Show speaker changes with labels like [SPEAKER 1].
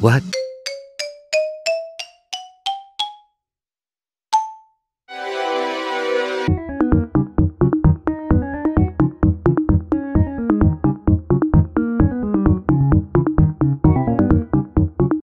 [SPEAKER 1] What?